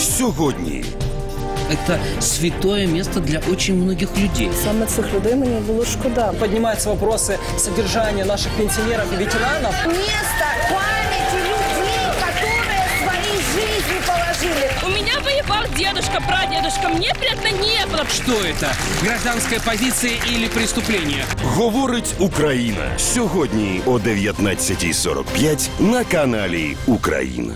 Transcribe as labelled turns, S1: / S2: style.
S1: Сьогодні
S2: Это святое место для очень многих людей.
S3: Саме цих людей мені було шкода.
S4: Поднимаются вопросы содержания наших пенсионеров и ветеранов.
S5: место памяти людей, которые свои жизни положили.
S6: У меня воевал дедушка, прадедушка. Мне приятно не было.
S2: Что это? Гражданская позиция или преступление?
S1: говорить Україна сьогодні о 19.45 на каналі Україна.